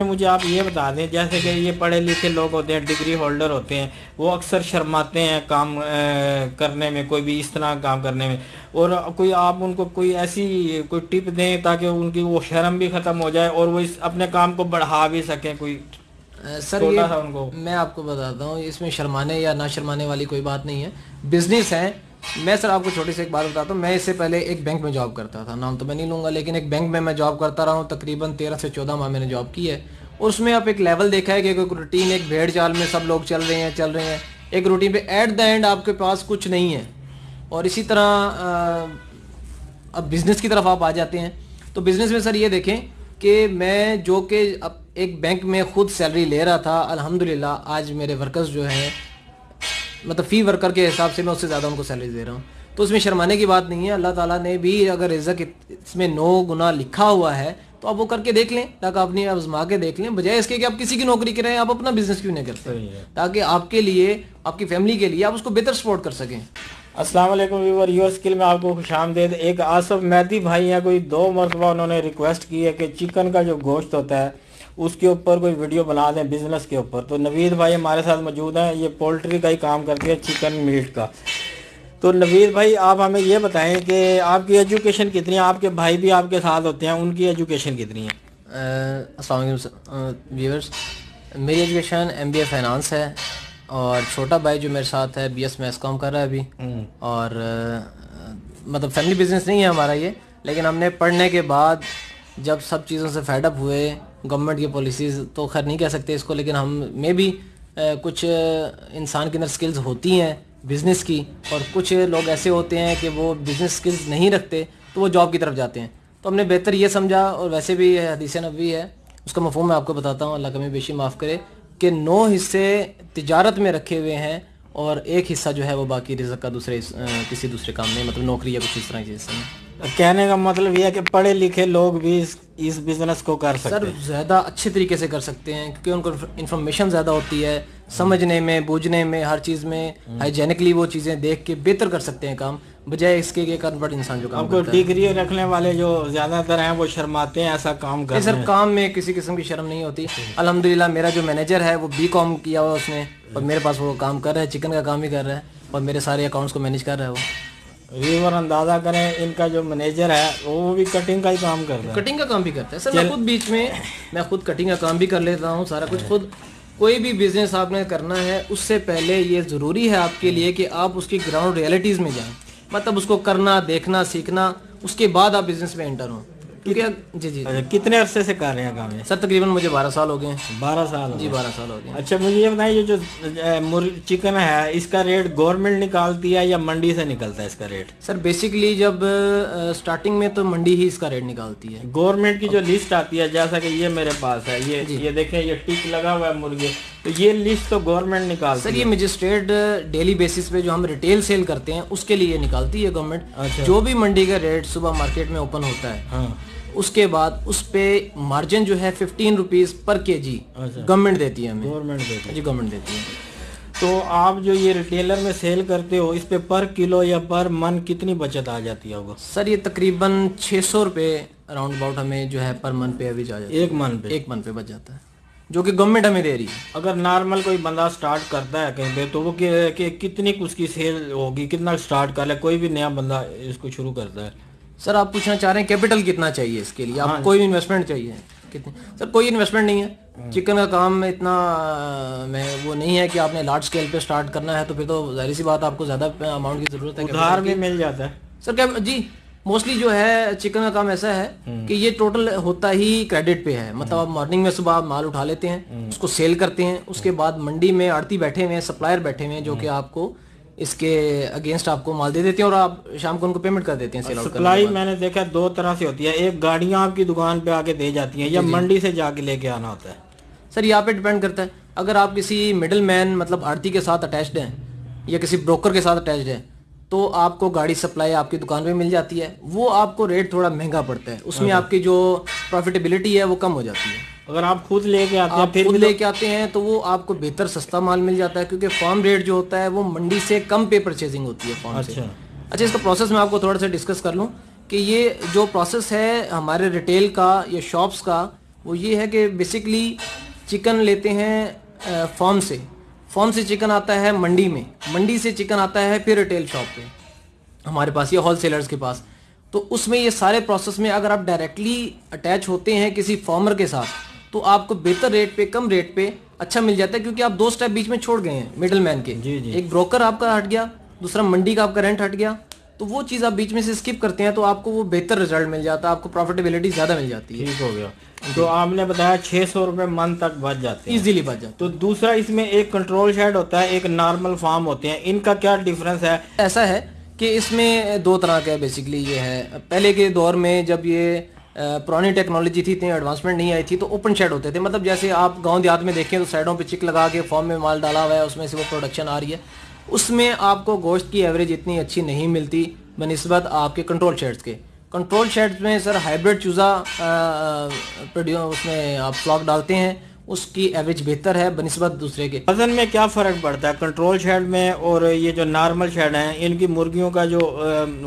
مجھے آپ یہ بتا دیں جیسے کہ یہ پڑھے لکھے لوگ ہوتے ہیں ڈگری ہولڈر ہوتے ہیں وہ اکثر شرماتے ہیں کام کرنے میں کوئی بھی اس طرح کام کرنے میں۔ اور کوئی آپ ان کو کوئی ایسی کوئی ٹپ دیں تاکہ ان کی وہ شرم بھی ختم ہو جائے اور وہ اس اپنے کام کو بڑھا بھی سکیں کوئی سر یہ میں آپ کو بتاتا ہوں اس میں شرمانے یا نہ شرمانے والی کوئی بات نہیں ہے۔ بزنس ہے میں سر آپ کو چھوٹی سی ایک بات بتاتا ہوں، میں اس سے پہلے ایک بینک میں جاب کرتا تھا، نام تو میں نہیں لوں گا، لیکن ایک بینک میں میں جاب کرتا رہا ہوں، تقریباً تیرہ سے چودہ ماہ میں نے جاب کی ہے۔ اور اس میں آپ ایک لیول دیکھا ہے کہ کوئی روٹین ایک بھیڑ چال میں سب لوگ چل رہے ہیں، چل رہے ہیں۔ ایک روٹین پہ ایٹ دا اینڈ آپ کے پاس کچھ نہیں ہے۔ اور اسی طرح اب بزنس کی طرف آپ آ جاتے ہیں۔ تو بزنس میں سر یہ دیکھیں کہ میں جو کہ اب ایک بینک میں خود سیلری لے رہا تھا، الحمدللہ آج میرے ورکرز جو ہیں مطلب فی ورکر کے حساب سے میں اس سے زیادہ ان کو سیلری دے رہا ہوں۔ تو اس میں شرمانے کی بات نہیں ہے اللہ تعالیٰ نے بھی اگر رزق اس میں نو گنا لکھا ہوا ہے تو آپ وہ کر کے دیکھ لیں تاکہ اپنی آزما کے دیکھ لیں بجائے اس کے کہ آپ کسی کی نوکری کریں آپ اپنا بزنس کیوں نہیں کرتے؟ تاکہ آپ کے لیے آپ کی فیملی کے لیے آپ اس کو بہتر سپورٹ کر سکیں۔ السلام علیکم ویور یور اسکل میں آپ کو خوش آمدید۔ ایک آصف میدی بھائی ہیں کوئی دو مرتبہ انہوں نے ریکویسٹ کی ہے کہ چکن کا جو گوشت ہوتا ہے اس کے اوپر کوئی ویڈیو بنا دیں بزنس کے اوپر۔ تو نوید بھائی ہمارے ساتھ موجود ہیں یہ پولٹری کا ہی کام کرتی ہے چکن میٹ کا۔ تو نوید بھائی آپ ہمیں یہ بتائیں کہ آپ کی ایجوکیشن کتنی ہے؟ آپ کے بھائی بھی آپ کے ساتھ ہوتے ہیں ان کی ایجوکیشن کتنی ہے؟ السلام علیکم ویورس میری education M B A finance ہے اور چھوٹا بھائی جو میرے ساتھ ہے بی ایس میں ایس کام کر رہا ہے ابھی۔ اور مطلب فیملی بزنس نہیں ہے ہمارا یہ لیکن ہم نے پڑھنے کے بعد جب سب چیزوں سے فیڈ اپ ہوئے گورنمنٹ کی پالیسیز تو خیر نہیں کہہ سکتے اس کو، لیکن ہم میں بھی کچھ انسان کے اندر سکلز ہوتی ہیں بزنس کی، اور کچھ لوگ ایسے ہوتے ہیں کہ وہ بزنس سکلز نہیں رکھتے، تو وہ جاب کی طرف جاتے ہیں۔ تو ہم نے بہتر یہ سمجھا، اور ویسے بھی حدیث نبوی ہے، اس کا مفہوم میں آپ کو بتاتا ہوں، اللہ کمی بیشی معاف کرے، کہ نو حصے تجارت میں رکھے ہوئے ہیں، اور ایک حصہ جو ہے وہ باقی رزق کا دوسرے کسی دوسرے کام میں مطلب نوکری یا کچھ اس طرح کے حصے میں کہنے کا مطلب یہ ہے کہ پڑھے لکھے لوگ بھی اس بزنس کو کر سکتے سر زیادہ اچھے طریقے سے کر سکتے ہیں کیونکہ ان کو انفارمیشن زیادہ ہوتی ہے سمجھنے میں بوجھنے میں ہر چیز میں ہائیجینکلی وہ چیزیں دیکھ کے بہتر کر سکتے ہیں کام بجائے اس کے کہ کنورٹ انسان جو کام ہے۔ ڈگری رکھنے والے جو زیادہ تر ہیں وہ شرماتے ہیں ایسا کام کرنے سر کام میں کسی قسم کی شرم نہیں ہوتی۔ الحمدللہ میرا جو مینیجر ہے وہ بی کام کیا ہوا اس نے اور میرے پاس وہ کام کر رہا ہے چکن کا کام ہی کر رہا ہے اور میرے سارے اکاؤنٹس کو مینیج کر رہا ہے وہ۔ ویور اندازہ کریں ان کا جو مینیجر ہے وہ بھی کٹنگ کا ہی کام کرتا ہے کٹنگ کا کام بھی کرتا ہے سر میں خود بیچ میں میں خود کٹنگ کا کام بھی کر لیتا ہوں سارا کچھ خود کوئی بھی بزنس آپ نے کرنا ہے اس سے پہلے یہ ضروری ہے آپ کے لیے کہ آپ اس کی گراؤنڈ ریئلٹیز میں جائیں مطلب اس کو کرنا دیکھنا سیکھنا اس کے بعد آپ بزنس میں انٹر ہوں جی جی اچھا، کتنے عرصے سے کر رہے ہیں کام سر تقریباً مجھے بارہ سال ہو گئے ہیں۔ بارہ سال جی بارہ سال ہو گئے اچھا مجھے یہ بتائیں جو چکن ہے اس کا ریٹ گورنمنٹ نکالتی ہے یا منڈی سے نکلتا ہے اس کا ریٹ؟ سر بیسکلی جب سٹارٹنگ میں تو منڈی ہی اس کا ریٹ نکالتی ہے۔ گورنمنٹ کی جو لسٹ آتی ہے جیسا کہ یہ میرے پاس ہے یہ جی۔ یہ دیکھیں یہ ٹک لگا ہوا ہے مرغے تو یہ لسٹ تو گورنمنٹ نکالتی سر یہ مجسٹریٹ ڈیلی بیسس پہ جو ہم ریٹیل سیل کرتے ہیں اس کے لیے نکالتی ہے گورنمنٹ۔ اچھا۔ جو بھی منڈی کا ریٹ صبح مارکیٹ میں اوپن ہوتا ہے ہاں۔ اس کے بعد اس پہ مارجن جو ہے ففٹین روپیز پر کے جی گورنمنٹ دیتی ہے ہمیں۔ گورنمنٹ دیتی جی گورنمنٹ دیتی ہے۔ تو آپ جو یہ ریٹیلر میں سیل کرتے ہو اس پہ پر کلو یا پر من کتنی بچت آ جاتی ہوگا؟ سر یہ تقریباً چھ سو روپے اراؤنڈ اباؤٹ ہمیں جو ہے پر من پہ ابھی جا جاتا ہے۔ ایک من پہ؟ ایک من پہ بچ جاتا ہے۔ جو کہ گورنمنٹ ہمیں دے رہی ہے۔ اگر نارمل کوئی بندہ سٹارٹ کرتا ہے کہیں پہ تو وہ کہ کتنی اس کی سیل ہوگی کتنا سٹارٹ کر لے کوئی بھی نیا بندہ اس کو شروع کرتا ہے۔ سر آپ پوچھنا چاہ رہے ہیں کیپٹل کتنا چاہیے اس کے لیے؟ آپ ہاں کوئی انویسٹمنٹ چاہیے؟ کتنے سر کوئی انویسٹمنٹ نہیں ہے۔ چکن کا کام اتنا میں وہ نہیں ہے کہ آپ نے لارج اسکیل پہ سٹارٹ کرنا ہے تو پھر تو ظاہر سی بات آپ کو زیادہ اماؤنٹ کی ضرورت ہے۔ ادھار بھی مل جاتا ہے۔ سر جی موسٹلی جو ہے چکن کا کام ایسا ہے کہ یہ ٹوٹل ہوتا ہی کریڈٹ پہ ہے۔ مطلب آپ مارننگ میں صبح مال اٹھا لیتے ہیں اس کو سیل کرتے ہیں اس کے بعد منڈی میں آڑتی بیٹھے ہوئے ہیں سپلائر بیٹھے ہوئے ہیں جو کہ آپ کو اس کے اگینسٹ آپ کو مال دے دیتے ہیں اور آپ شام کو ان کو پیمنٹ کر دیتے ہیں سپلائی میں نے دیکھا دو طرح سے ہوتی ہے ایک گاڑیاں آپ کی دکان پہ آ کے دے جاتی ہیں یا جی، جی۔ منڈی سے جا کے لے کے آنا ہوتا ہے۔ سر یہاں پہ ڈیپینڈ کرتا ہے۔ اگر آپ کسی مڈل مین مطلب آڑتی کے ساتھ اٹیچڈ ہیں یا کسی بروکر کے ساتھ اٹیچڈ ہیں تو آپ کو گاڑی سپلائی آپ کی دکان پہ مل جاتی ہے۔ وہ آپ کو ریٹ تھوڑا مہنگا پڑتا ہے۔ اس میں اچھا۔ آپ کی جو پروفیٹیبلٹی ہے وہ کم ہو جاتی ہے۔ اگر آپ خود لے کے آتے ہیں پھر خود لے کے آتے ہیں تو وہ آپ کو بہتر سستا مال مل جاتا ہے کیونکہ فارم ریٹ جو ہوتا ہے وہ منڈی سے کم پہ پرچیزنگ ہوتی ہے فارم سے۔ اچھا۔, اچھا اس کا پروسیس میں آپ کو تھوڑا سا ڈسکس کر لوں کہ یہ جو پروسیس ہے ہمارے ریٹیل کا یا شاپس کا وہ یہ ہے کہ بیسکلی چکن لیتے ہیں فارم سے۔ فارم سے چکن آتا ہے منڈی میں۔ منڈی سے چکن آتا ہے پھر ریٹیل شاپ پہ۔ ہمارے پاس یہ ہول سیلرز کے پاس۔ تو اس میں یہ سارے پروسیس میں اگر آپ ڈائریکٹلی اٹیچ ہوتے ہیں کسی فارمر کے ساتھ تو آپ کو بہتر ریٹ پہ کم ریٹ پہ اچھا مل جاتا ہے کیونکہ آپ دو سٹیپ بیچ میں چھوڑ گئے ہیں مڈل مین کے۔ جی جی۔ ایک بروکر آپ کا ہٹ گیا دوسرا منڈی کا آپ کا رینٹ ہٹ گیا۔ تو وہ چیز آپ بیچ میں سے اسکپ کرتے ہیں تو آپ کو وہ بہتر رزلٹ مل جاتا ہے آپ کو پروفیٹیبلٹی زیادہ مل جاتی ہے۔ ٹھیک ہو گیا۔ تو آپ نے بتایا چھ سو روپے من تک بچ جاتے ہیں۔ ایزیلی بچ جاتا تو دوسرا اس میں ایک کنٹرول شیڈ ہوتا ہے ایک نارمل فارم ہوتے ہیں۔ ان کا کیا ڈیفرنس ہے؟ ہے ایسا ہے کہ اس میں دو طرح کا بیسکلی یہ ہے۔ پہلے کے دور میں جب یہ پرانی ٹیکنالوجی تھی، اتنی ایڈوانسمنٹ نہیں آئی تھی، تو اوپن شیڈ ہوتے تھے۔ مطلب جیسے آپ گاؤں دیہات میں دیکھیں تو سائڈوں پہ چک لگا کے فارم میں مال ڈالا ہوا ہے، اس میں سے وہ پروڈکشن آ رہی ہے۔ اس میں آپ کو گوشت کی ایوریج اتنی اچھی نہیں ملتی، بنسبت آپ کے کنٹرول شیڈز کے۔ کنٹرول شیڈز میں سر ہائبریڈ چوزا اس میں آپ فلاک ڈالتے ہیں۔ اس کی ایوریج بہتر ہے بنسبت دوسرے کے۔ وزن میں کیا فرق پڑتا ہے؟ کنٹرول شیڈ میں اور یہ جو نارمل شیڈ ہیں ان کی مرغیوں کا جو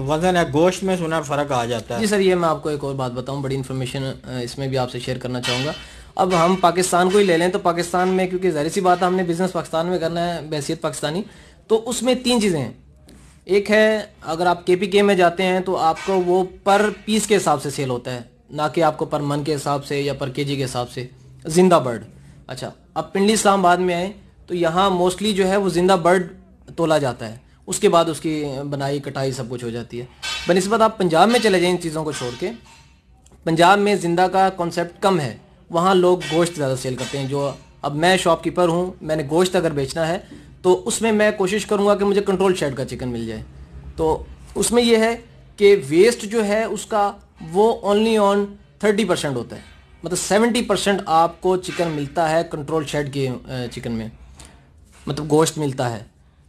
وزن ہے گوشت میں سنا فرق آ جاتا ہے۔ جی سر یہ میں آپ کو ایک اور بات بتاؤں بڑی انفارمیشن اس میں بھی آپ سے شیئر کرنا چاہوں گا۔ اب ہم پاکستان کو ہی لے لیں تو پاکستان میں کیونکہ ظاہر سی بات ہے ہم نے بزنس پاکستان میں کرنا ہے بحثیت پاکستانی۔ تو اس میں تین چیزیں ہیں۔ ایک ہے اگر آپ کے پی کے میں جاتے ہیں تو آپ کو وہ پر پیس کے حساب سے سیل ہوتا ہے نہ کہ آپ کو پر من کے حساب سے یا پر کے جی کے حساب سے۔ زندہ برڈ۔ اچھا اب پنڈلی اسلام آباد میں آئیں تو یہاں موسٹلی جو ہے وہ زندہ برڈ تولا جاتا ہے۔ اس کے بعد اس کی بنائی، کٹائی سب کچھ ہو جاتی ہے۔ بنسبت آپ پنجاب میں چلے جائیں ان چیزوں کو چھوڑ کے، پنجاب میں زندہ کا کانسیپٹ کم ہے۔ وہاں لوگ گوشت زیادہ سیل کرتے ہیں۔ جو اب میں شاپ کیپر ہوں، میں نے گوشت اگر بیچنا ہے تو اس میں میں کوشش کروں گا کہ مجھے کنٹرول شیڈ کا چکن مل جائے۔ تو اس میں یہ ہے کہ ویسٹ جو ہے اس کا وہ اونلی آن تھرٹی پرسینٹ ہوتا ہے۔ مطلب سیونٹی پرسینٹ آپ کو چکن ملتا ہے کنٹرول شیڈ کے چکن میں۔ مطلب گوشت ملتا ہے۔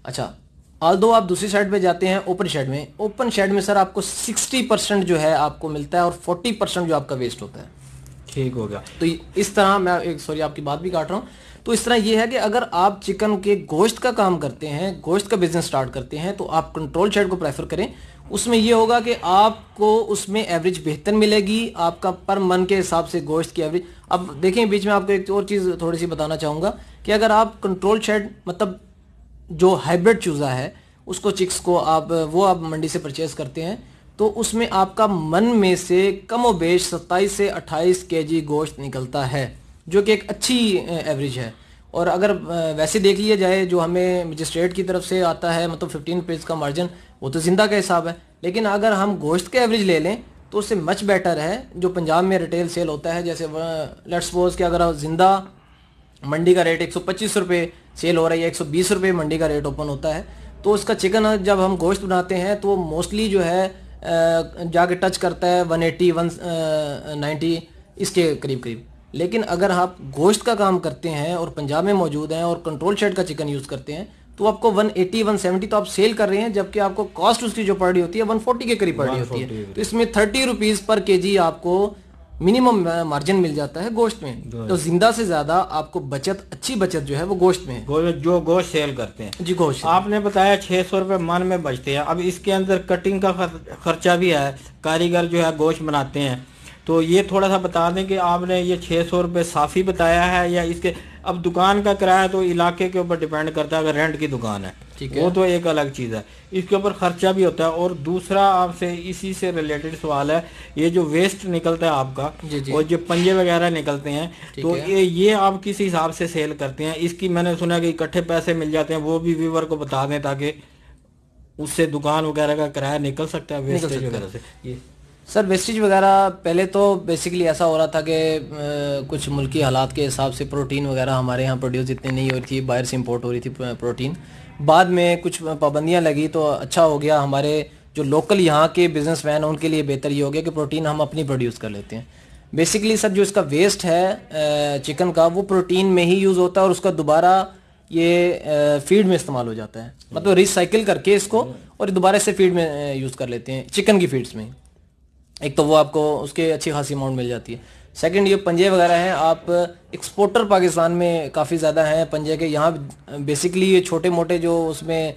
اچھا آل دو آپ دوسری سائڈ پہ جاتے ہیں اوپن شیڈ میں اوپن شیڈ میں سر آپ کو سکسٹی پرسینٹ جو ہے آپ کو ملتا ہے اور فورٹی پرسینٹ جو آپ کا ویسٹ ہوتا ہے۔ ٹھیک ہو گیا۔ تو اس طرح میں سوری آپ کی بات بھی کاٹ رہا ہوں۔ تو اس طرح یہ ہے کہ اگر آپ چکن کے گوشت کا کام کرتے ہیں گوشت کا بزنس سٹارٹ کرتے ہیں تو آپ کنٹرول شیڈ کو پریفر کریں۔ اس میں یہ ہوگا کہ آپ کو اس میں ایوریج بہتر ملے گی، آپ کا پر من کے حساب سے گوشت کی ایوریج اب دیکھیں، بیچ میں آپ کو ایک اور چیز تھوڑی سی بتانا چاہوں گا کہ اگر آپ کنٹرول شیڈ مطلب جو ہائبریڈ چوزا ہے، اس کو چکس کو آپ، وہ آپ منڈی سے پرچیز کرتے ہیں، تو اس میں آپ کا من میں سے کم و بیش ستائیس سے اٹھائیس کے جی گوشت نکلتا ہے، جو کہ ایک اچھی ایوریج ہے۔ اور اگر ویسے دیکھ لیا جائے جو ہمیں مجسٹریٹ کی طرف سے آتا ہے مطلب ففٹین پیز کا مارجن وہ تو زندہ کا حساب ہے۔ لیکن اگر ہم گوشت کے ایوریج لے لیں تو اس سے مچ بیٹر ہے، جو پنجاب میں ریٹیل سیل ہوتا ہے، جیسے لیٹ سپوز کہ اگر زندہ منڈی کا ریٹ ایک سو پچیس روپے سیل ہو رہا ہے ایک سو بیس روپے منڈی کا ریٹ اوپن ہوتا ہے، تو اس کا چکن جب ہم گوشت بناتے ہیں تو وہ موسٹلی جو ہے جا کے ٹچ کرتا ہے ون ایٹی ون نائنٹی اس کے قریب قریب۔ لیکن اگر آپ گوشت کا کام کرتے ہیں اور پنجاب میں موجود ہیں اور کنٹرول شیڈ کا چکن یوز کرتے ہیں تو آپ کو 180 170 تو آپ سیل کر رہے ہیں جبکہ آپ کو کاسٹ اس کی جو پڑ رہی ہوتی ہے 140 کے قریب پڑ رہی ہوتی ہے۔ تو اس میں 30 روپیز پر کے جی آپ کو منیمم مارجن مل جاتا ہے گوشت میں۔ تو زندہ سے زیادہ آپ کو بچت اچھی بچت جو ہے وہ گوشت میں۔ ہے جو گوشت سیل کرتے ہیں۔ جی گوشت۔ آپ نے بتایا چھ سو روپے من میں بچتے ہیں۔ اب اس کے اندر کٹنگ کا خرچہ بھی ہے۔ کاریگر جو ہے گوشت بناتے ہیں۔ تو یہ تھوڑا سا بتا دیں کہ آپ نے یہ چھ سو روپے صافی بتایا ہے یا اس کے اب دکان کا کرایہ تو علاقے کے اوپر ڈیپینڈ کرتا ہے اگر رینٹ کی دکان ہے۔ وہ تو ایک الگ چیز ہے۔ اس کے اوپر خرچہ بھی ہوتا ہے اور دوسرا آپ سے اسی سے ریلیٹڈ سوال ہے یہ جو ویسٹ نکلتا ہے آپ کا جی جی۔ اور جو پنجے وغیرہ نکلتے ہیں تو یہ آپ کس حساب سے سیل کرتے ہیں؟ اس کی میں نے سنا کہ اکٹھے پیسے مل جاتے ہیں وہ بھی ویور کو بتا دیں تاکہ اس سے دکان وغیرہ کا کرایہ نکل سکتا ہے ویسٹیج وغیرہ سے۔ یہ سر ویسٹیج وغیرہ پہلے تو بیسکلی ایسا ہو رہا تھا کہ کچھ ملکی حالات کے حساب سے پروٹین وغیرہ ہمارے یہاں پروڈیوس اتنی نہیں ہو رہی تھی، باہر سے امپورٹ ہو رہی تھی پروٹین۔ بعد میں کچھ پابندیاں لگی تو اچھا ہو گیا، ہمارے جو لوکل یہاں کے بزنس مین ہیں، ان کے لیے بہتر یہ ہو گیا کہ پروٹین ہم اپنی پروڈیوس کر لیتے ہیں۔ بیسکلی سر، جو اس کا ویسٹ ہے چکن کا، وہ پروٹین میں ہی یوز ہوتا ہے اور اس کا دوبارہ یہ فیڈ میں استعمال ہو جاتا ہے۔ مطلب ریسائکل کر کے اس کو اور دوبارہ سے فیڈ میں یوز کر لیتے ہیں چکن کی فیڈس میں۔ ایک تو وہ آپ کو اس کے اچھی خاصی اماؤنٹ مل جاتی ہے۔ سیکنڈ یہ پنجے وغیرہ ہیں، آپ ایکسپورٹر پاکستان میں کافی زیادہ ہیں۔ پنجے کے یہاں بیسکلی یہ چھوٹے موٹے جو اس میں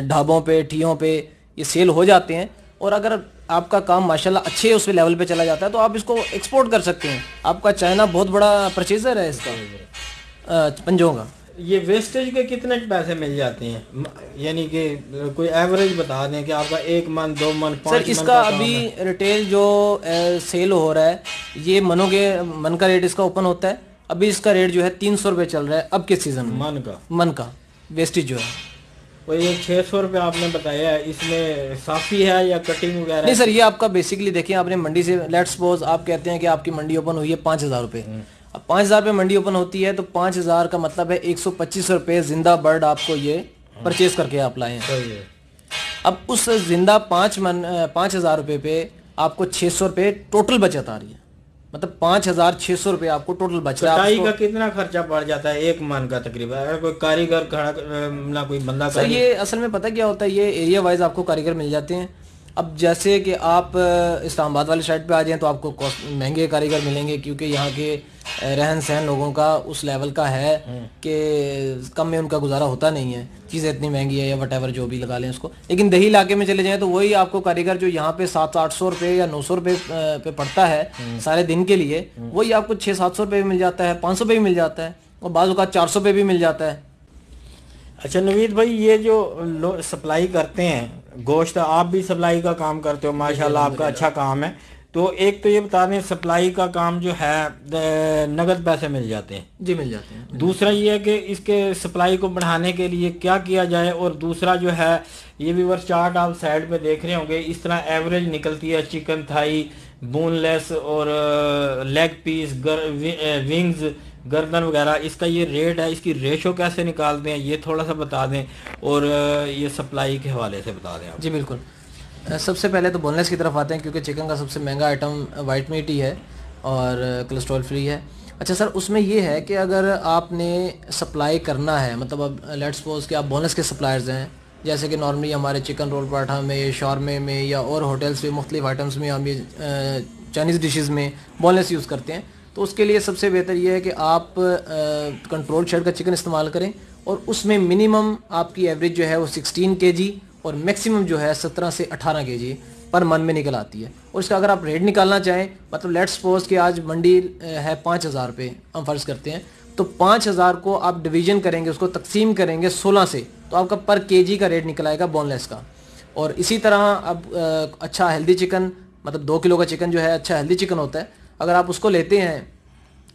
ڈھابوں پہ، ٹھیوں پہ یہ سیل ہو جاتے ہیں۔ اور اگر آپ کا کام ماشاءاللہ اچھے اس پہ لیول پہ چلا جاتا ہے تو آپ اس کو ایکسپورٹ کر سکتے ہیں۔ آپ کا چائنا بہت بڑا پرچیزر ہے اس کا پنجوں کا۔ یہ ویسٹیج کے کتنے پیسے مل جاتے ہیں؟ یعنی کہ کوئی ایوریج بتا دیں کہ آپ کا ایک من دو من سر اس کا ابھی ریٹیل جو سیل ہو رہا ہے یہ منوں کے من کا ریٹ اس کا اوپن ہوتا ہے۔ ابھی اس کا ریٹ جو ہے تین سو روپے چل رہا ہے اب کے سیزن من کا؟ من کا ویسٹیج جو ہے۔ وہ یہ چھ سو روپے آپ نے بتایا ہے اس میں صافی ہے یا کٹنگ وغیرہ نہیں سر یہ آپ کا بیسکلی دیکھیں آپ نے منڈی سے لیٹ سپوز آپ کہتے ہیں کہ آپ کی منڈی اوپن ہوئی ہے پانچ ہزار روپے۔ اب پانچ ہزار روپے منڈی اوپن ہوتی ہے تو پانچ ہزار کا مطلب ہے ایک سو پچیس روپے زندہ برڈ آپ کو یہ پرچیز کر کے آپ لائے ہیں۔ اب اس زندہ پانچ من پانچ ہزار روپے پہ آپ کو چھ سو روپے ٹوٹل بچت آ رہی ہے۔ مطلب پانچ ہزار چھ سو روپے آپ کو ٹوٹل بچ رہا ہے کا کتنا خرچہ پڑ جاتا ہے ایک من کا تقریباً؟ اگر کوئی کاریگر کھڑا نہ کوئی بندہ سر یہ اصل میں پتہ کیا ہوتا ہے یہ ایریا وائز آپ کو کاریگر مل جاتے ہیں۔ اب جیسے کہ آپ اسلام آباد والی سائڈ پہ آ جائیں تو آپ کو مہنگے کاریگر ملیں گے کیونکہ یہاں کے رہن سہن لوگوں کا اس لیول کا ہے کہ کم میں ان کا گزارا ہوتا نہیں ہے۔ چیزیں اتنی مہنگی ہے یا وٹ ایور جو بھی لگا لیں اس کو۔ لیکن دیہی علاقے میں چلے جائیں تو وہی آپ کو کاریگر جو یہاں پہ سات آٹھ سو روپے یا نو سو روپے پہ پڑتا ہے سارے دن کے لیے وہی آپ کو چھ سات سو روپے بھی مل جاتا ہے پانچ سو پہ بھی مل جاتا ہے اور بعض اوقات چار سو پہ بھی مل جاتا ہے۔ اچھا نوید بھائی یہ جو سپلائی کرتے ہیں گوشت آپ بھی سپلائی کا کام کرتے ہو ماشاءاللہ آپ کا اچھا کام ہے۔ تو ایک تو یہ بتا دیں سپلائی کا کام جو ہے نگد پیسے مل جاتے ہیں۔ جی مل جاتے ہیں۔ دوسرا یہ ہے کہ اس کے سپلائی کو بڑھانے کے لیے کیا کیا جائے اور دوسرا جو ہے یہ بھی ورس چارٹ آپ سائڈ پہ دیکھ رہے ہوں گے اس طرح ایوریج نکلتی ہے چکن تھائی بون لیس اور لیگ پیس ونگز گردن وغیرہ۔ اس کا یہ ریٹ ہے اس کی ریشو کیسے نکالتے ہیں یہ تھوڑا سا بتا دیں اور یہ سپلائی کے حوالے سے بتا دیں جی بالکل۔ سب سے پہلے تو بونلیس کی طرف آتے ہیں کیونکہ چکن کا سب سے مہنگا آئٹم وائٹ میٹ ہی ہے اور کولسٹرول فری ہے۔ اچھا سر اس میں یہ ہے کہ اگر آپ نے سپلائی کرنا ہے مطلب اب لیٹ سپوز کہ آپ بونلیس کے سپلائرز ہیں، جیسے کہ نارملی ہمارے چکن رول پراٹھا میں شورمے میں یا اور ہوٹلس میں، مختلف آئٹمس میں ہم یہ چائنیز ڈشز میں بونلیس یوز کرتے ہیں۔ تو اس کے لیے سب سے بہتر یہ ہے کہ آپ کنٹرول شیڈ کا چکن استعمال کریں اور اس میں منیمم آپ کی ایوریج جو ہے وہ سکسٹین کے جی اور میکسیمم جو ہے سترہ سے اٹھارہ کے جی پر من میں نکل آتی ہے۔ اور اس کا اگر آپ ریٹ نکالنا چاہیں مطلب لیٹ سپوز کہ آج منڈی ہے پانچ ہزار روپے ہم فرض کرتے ہیں۔ تو پانچ ہزار کو آپ ڈویژن کریں گے، اس کو تقسیم کریں گے سولہ سے، تو آپ کا پر کے جی کا ریٹ نکل آئے گا بون لیس کا۔ اور اسی طرح اب اچھا ہیلدی چکن مطلب دو کلو کا چکن جو ہے اچھا ہیلدی چکن ہوتا ہے۔ اگر آپ اس کو لیتے ہیں،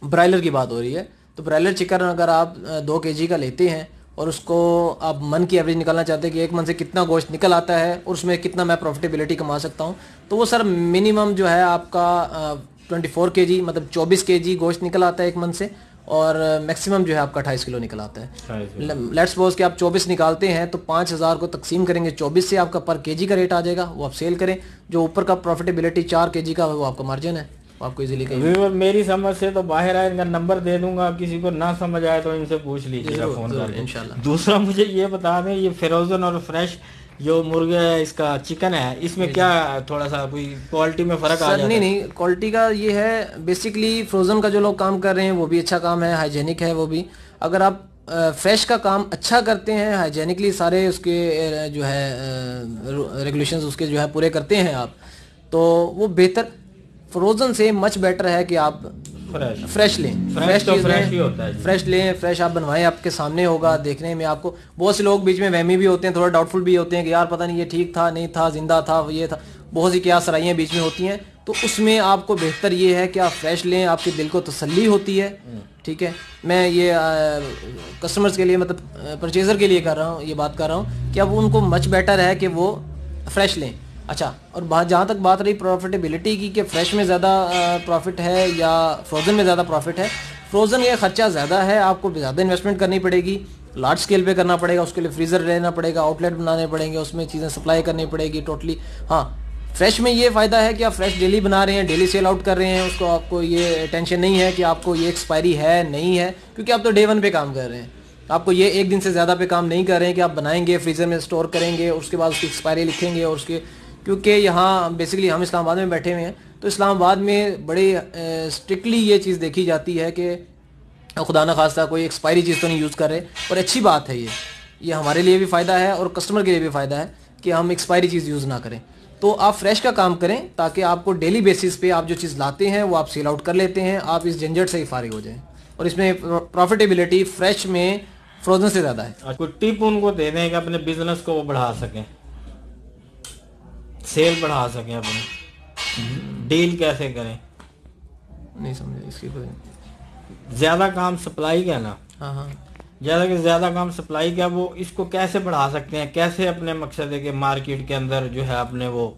برائلر کی بات ہو رہی ہے، تو برائلر چکن اگر آپ دو کے جی کا لیتے ہیں اور اس کو آپ من کی ایوریج نکالنا چاہتے ہیں کہ ایک من سے کتنا گوشت نکل آتا ہے اور اس میں کتنا میں پروفیٹیبلٹی کما سکتا ہوں۔ تو وہ سر منیمم جو ہے آپ کا ٹوئنٹی فور کے جی مطلب چوبیس کے جی گوشت نکل آتا ہے ایک من سے اور میکسیمم جو ہے آپ کا اٹھائیس کلو نکل آتا ہے۔ لیٹس بوز کہ آپ چوبیس نکالتے ہیں تو پانچ ہزار کو تقسیم کریں گے۔ چوبیس سے آپ کا پر کے جی کا ریٹ آ جائے گا وہ آپ سیل کریں۔ جو اوپر کا پروفیٹیبلٹی چار کے جی کا وہ آپ کا مارجن ہے۔ آپ کو ایزیلی کہیں میری سمجھ سے تو باہر آئے ان کا نمبر دے دوں گا کسی کو نہ سمجھ آئے تو ان سے پوچھ لیجیے گا فون کر دوسرا مجھے یہ بتا دیں یہ فیروزن اور فریش جو مرغے ہے اس کا چکن ہے اس میں کیا تھوڑا سا کوئی کوالٹی میں فرق آ نہیں نہیں کوالٹی کا یہ ہے بیسکلی فروزن کا جو لوگ کام کر رہے ہیں وہ بھی اچھا کام ہے ہائیجینک ہے وہ بھی۔ اگر آپ فریش کا کام اچھا کرتے ہیں ہائیجینکلی سارے اس کے جو ہے ریگولیشنز اس کے جو ہے پورے کرتے ہیں آپ تو وہ بہتر فروزن سے مچ بیٹر ہے کہ آپ فریش لیں فریش فریش لیں فریش آپ بنوائیں آپ کے سامنے ہوگا دیکھنے میں آپ کو بہت سے لوگ بیچ میں وہمی بھی ہوتے ہیں تھوڑا ڈاؤٹ فل بھی ہوتے ہیں کہ یار پتہ نہیں یہ ٹھیک تھا نہیں تھا زندہ تھا یہ تھا بہت سی کیا سرائیاں بیچ میں ہوتی ہیں تو اس میں آپ کو بہتر یہ ہے کہ آپ فریش لیں آپ کے دل کو تسلی ہوتی ہے ٹھیک ہے میں یہ کسٹمرز کے لیے مطلب پرچیزر کے لیے کر رہا ہوں یہ بات کر رہا ہوں کہ اب ان کو مچ بیٹر ہے کہ وہ فریش لیں اچھا اور جہاں تک بات رہی پروفیٹیبلٹی کی کہ فریش میں زیادہ پروفٹ ہے یا فروزن میں زیادہ پروفٹ ہے فروزن یہ خرچہ زیادہ ہے، آپ کو زیادہ انویسٹمنٹ کرنی پڑے گی لارج اسکیل پہ کرنا پڑے گا، اس کے لیے فریزر لینا پڑے گا آؤٹ لیٹ بنانے پڑیں گے، اس میں چیزیں سپلائی کرنی پڑے گی ٹوٹلی ہاں فریش میں یہ فائدہ ہے کہ آپ فریش ڈیلی بنا رہے ہیں ڈیلی سیل آؤٹ کر رہے ہیں، اس کو آپ کو یہ ٹینشن نہیں ہے کہ آپ کو یہ ایکسپائری ہے، نہیں ہے، کیونکہ آپ تو ڈے ون پہ کام کر رہے ہیں۔ آپ کو یہ ایک دن سے زیادہ پہ کام نہیں کر رہے ہیں کہ آپ بنائیں گے فریزر میں اسٹور کریں گے، اس کے بعد اس کی ایکسپائری لکھیں گے اور اس کے کیونکہ یہاں بیسکلی ہم اسلام آباد میں بیٹھے ہوئے ہیں، تو اسلام آباد میں بڑے اسٹرکٹلی یہ چیز دیکھی جاتی ہے کہ خدا نہ خاصہ کوئی ایکسپائری چیز تو نہیں یوز کر رہے، اور اچھی بات ہے یہ یہ ہمارے لیے بھی فائدہ ہے اور کسٹمر کے لیے بھی فائدہ ہے کہ ہم ایکسپائری چیز یوز نہ کریں۔ تو آپ فریش کا کام کریں تاکہ آپ کو ڈیلی بیسس پہ آپ جو چیز لاتے ہیں وہ آپ سیل آؤٹ کر لیتے ہیں، آپ اس جھنجھٹ سے ہی فارغ ہو جائیں۔ اور اس میں پروفیٹیبلٹی فریش میں فروزن سے زیادہ ہے۔ کوئی ٹپ ان کو دے دیں کہ اپنے بزنس کو وہ بڑھا سکیں۔ سیل بڑھا سکیں اپنی۔ ڈیل کیسے کریں؟ نہیں سمجھے اس کی کوئی زیادہ کام سپلائی کا نا۔ ہاں ہاں۔ زیادہ کہ زیادہ کام سپلائی کا وہ اس کو کیسے بڑھا سکتے ہیں؟ کیسے اپنے مقصد ہے کہ مارکیٹ کے اندر جو ہے اپنے وہ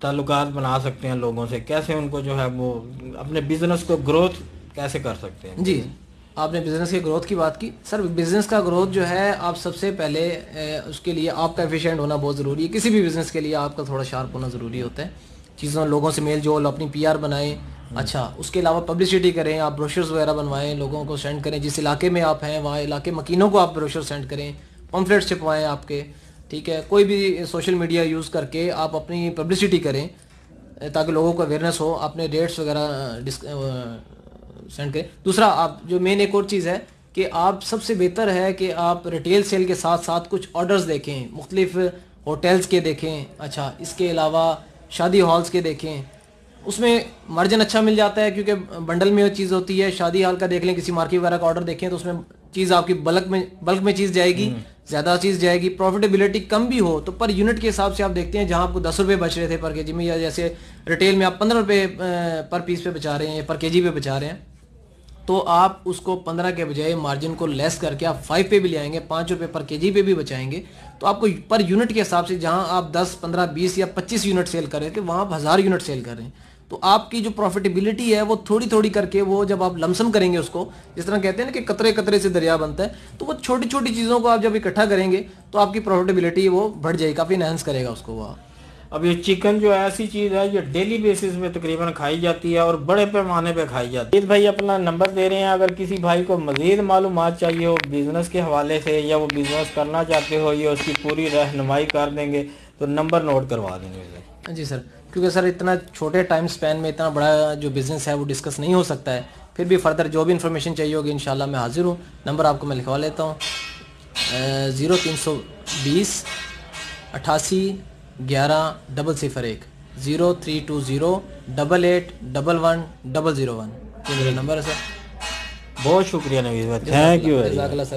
تعلقات بنا سکتے ہیں لوگوں سے؟ کیسے ان کو جو ہے وہ اپنے بزنس کو گروتھ کیسے کر سکتے ہیں؟ جی۔ آپ نے بزنس کی گروتھ کی بات کی۔ سر بزنس کا گروتھ جو ہے، آپ سب سے پہلے اس کے لیے آپ کا ایفیشینٹ ہونا بہت ضروری ہے۔ کسی بھی بزنس کے لیے آپ کا تھوڑا شارپ ہونا ضروری ہوتا ہے۔ چیزوں، لوگوں سے میل جول، اپنی پی آر بنائیں۔ اچھا اس کے علاوہ پبلسٹی کریں، آپ بروشرز وغیرہ بنوائیں، لوگوں کو سینڈ کریں۔ جس علاقے میں آپ ہیں، وہاں علاقے مکینوں کو آپ بروشر سینڈ کریں۔ پمفلیٹ چھپوائیں آپ کے، ٹھیک ہے؟ کوئی بھی سوشل میڈیا یوز کر کے آپ اپنی پبلسٹی کریں، تاکہ لوگوں کو اویئرنیس ہو، اپنے ڈیٹس وغیرہ سینڈ کریں۔ دوسرا آپ جو مین ایک اور چیز ہے کہ آپ سب سے بہتر ہے کہ آپ ریٹیل سیل کے ساتھ ساتھ کچھ آرڈرز دیکھیں مختلف ہوٹلز کے دیکھیں اچھا اس کے علاوہ شادی ہالز کے دیکھیں۔ اس میں مارجن اچھا مل جاتا ہے کیونکہ بنڈل میں وہ چیز ہوتی ہے شادی ہال کا دیکھ لیں کسی مارکیٹ وغیرہ کا آرڈر دیکھیں تو اس میں چیز آپ کی بلک میں بلک میں چیز جائے گی زیادہ چیز جائے گی پروفیٹیبلٹی کم بھی ہو۔ تو پر یونٹ کے حساب سے آپ دیکھتے ہیں جہاں آپ کو دس روپے بچ رہے تھے پر کے جی میں یا جیسے ریٹیل میں آپ پندرہ روپے پر پیس پہ بچا رہے ہیں پر کے جی پہ بچا رہے ہیں۔ تو آپ اس کو پندرہ کے بجائے مارجن کو لیس کر کے آپ فائیو پہ بھی لے آئیں گے، پانچ روپے پر کے جی پہ بھی بچائیں گے۔ تو آپ کو پر یونٹ کے حساب سے جہاں آپ دس، پندرہ، بیس یا پچیس یونٹ سیل کر رہے تھے، وہاں آپ ہزار یونٹ سیل کر رہے ہیں۔ تو آپ کی جو پروفیٹیبلٹی ہے وہ تھوڑی تھوڑی کر کے وہ جب آپ لمسم کریں گے اس کو، جس طرح کہتے ہیں نا کہ قطرے قطرے سے دریا بنتا ہے، تو وہ چھوٹی چھوٹی چیزوں کو آپ جب اکٹھا کریں گے تو آپ کی پروفیٹیبلٹی وہ بڑھ جائے گی کافی انہینس کرے گا اس کو وہ۔ اب یہ چکن جو ایسی چیز ہے جو ڈیلی بیسس پہ تقریباً کھائی جاتی ہے اور بڑے پیمانے پہ کھائی جاتی ہے۔ بھائی اپنا نمبر دے رہے ہیں۔ اگر کسی بھائی کو مزید معلومات چاہیے ہو بزنس کے حوالے سے یا وہ بزنس کرنا چاہتے ہو یا اس کی پوری رہنمائی کر دیں گے تو نمبر نوٹ کروا دیں گے۔ جی سر، کیونکہ سر اتنا چھوٹے ٹائم سپین میں اتنا بڑا جو بزنس ہے وہ ڈسکس نہیں ہو سکتا ہے۔ پھر بھی فردر جو بھی انفارمیشن چاہیے ہوگی انشاءاللہ میں حاضر ہوں۔ نمبر آپ کو میں لکھوا لیتا ہوں۔ زیرو تین سو بیس، اٹھاسی گیارہ ڈبل صفر ایک zero three two zero double eight double one double zero one. یہ میرا نمبر ہے سر۔ بہت شکریہ نویز بھائی۔ تھینک یو جزاک اللہ سر